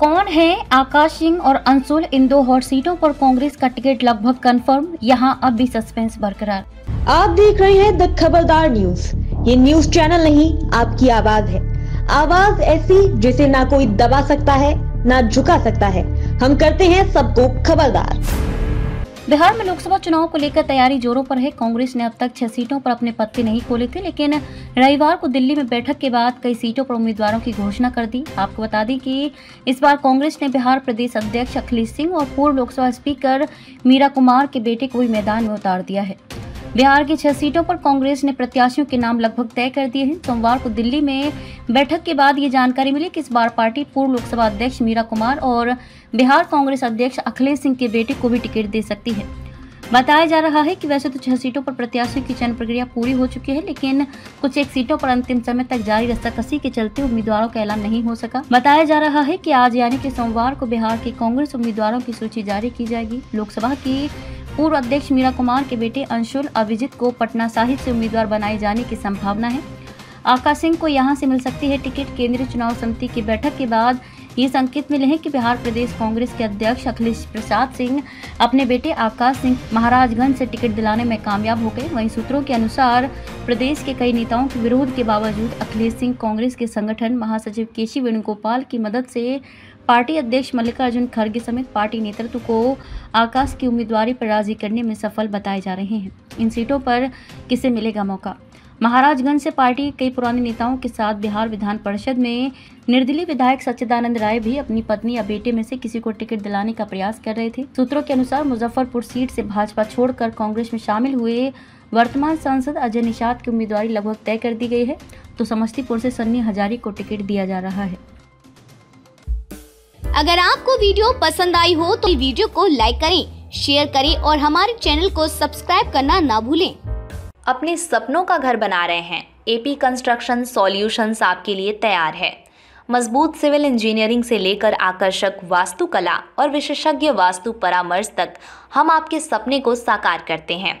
कौन है आकाश सिंह और अंशुल? इन दो हॉट सीटों पर कांग्रेस का टिकट लगभग कंफर्म यहाँ अब भी सस्पेंस बरकरार। आप देख रहे हैं द खबरदार न्यूज़ ये न्यूज़ चैनल नहीं, आपकी आवाज़ है। आवाज़ ऐसी जिसे ना कोई दबा सकता है, ना झुका सकता है। हम करते हैं सबको खबरदार। बिहार में लोकसभा चुनाव को लेकर तैयारी जोरों पर है। कांग्रेस ने अब तक छह सीटों पर अपने पत्ते नहीं खोले थे, लेकिन रविवार को दिल्ली में बैठक के बाद कई सीटों पर उम्मीदवारों की घोषणा कर दी। आपको बता दें कि इस बार कांग्रेस ने बिहार प्रदेश अध्यक्ष अखिलेश सिंह और पूर्व लोकसभा स्पीकर मीरा कुमार के बेटे को भी मैदान में उतार दिया है। बिहार की छह सीटों पर कांग्रेस ने प्रत्याशियों के नाम लगभग तय कर दिए हैं। सोमवार को दिल्ली में बैठक के बाद ये जानकारी मिली कि इस बार पार्टी पूर्व लोकसभा अध्यक्ष मीरा कुमार और बिहार कांग्रेस अध्यक्ष अखिलेश सिंह के बेटे को भी टिकट दे सकती है। बताया जा रहा है कि वैसे तो छह सीटों पर प्रत्याशियों की चयन प्रक्रिया पूरी हो चुकी है, लेकिन कुछ एक सीटों पर अंतिम समय तक जारी रस्साकसी के चलते उम्मीदवारों का ऐलान नहीं हो सका। बताया जा रहा है कि आज यानी कि सोमवार को बिहार के कांग्रेस उम्मीदवारों की सूची जारी की जाएगी। लोकसभा की पूर्व अध्यक्ष मीरा कुमार के बेटे अंशुल अभिजीत को पटना साहिब से उम्मीदवार बनाए जाने की संभावना है। आकाश सिंह को यहाँ से मिल सकती है टिकट। केंद्रीय चुनाव समिति की बैठक के बाद ये संकेत मिले हैं कि बिहार प्रदेश कांग्रेस के अध्यक्ष अखिलेश प्रसाद सिंह अपने बेटे आकाश सिंह महाराजगंज से टिकट दिलाने में कामयाब हो गए। वहीं सूत्रों के अनुसार प्रदेश के कई नेताओं के विरोध के बावजूद अखिलेश सिंह कांग्रेस के संगठन महासचिव केशी वेणुगोपाल की मदद से पार्टी अध्यक्ष मल्लिकार्जुन खड़गे समेत पार्टी नेतृत्व को आकाश की उम्मीदवारी पर राज़ी करने में सफल बताए जा रहे हैं। इन सीटों पर किसे मिलेगा मौका? महाराजगंज से पार्टी कई पुराने नेताओं के साथ बिहार विधान परिषद में निर्दलीय विधायक सच्चिदानंद राय भी अपनी पत्नी या बेटे में से किसी को टिकट दिलाने का प्रयास कर रहे थे। सूत्रों के अनुसार मुजफ्फरपुर सीट से भाजपा छोड़कर कांग्रेस में शामिल हुए वर्तमान सांसद अजय निषाद की उम्मीदवारी लगभग तय कर दी गई है। तो समस्तीपुर से सन्नी हजारी को टिकट दिया जा रहा है। अगर आपको वीडियो पसंद आई हो तो वीडियो को लाइक करें, शेयर करें और हमारे चैनल को सब्सक्राइब करना ना भूलें। अपने सपनों का घर बना रहे हैं। एपी कंस्ट्रक्शन सॉल्यूशंस आपके लिए तैयार है। मज़बूत सिविल इंजीनियरिंग से लेकर आकर्षक वास्तुकला और विशेषज्ञ वास्तु परामर्श तक हम आपके सपने को साकार करते हैं।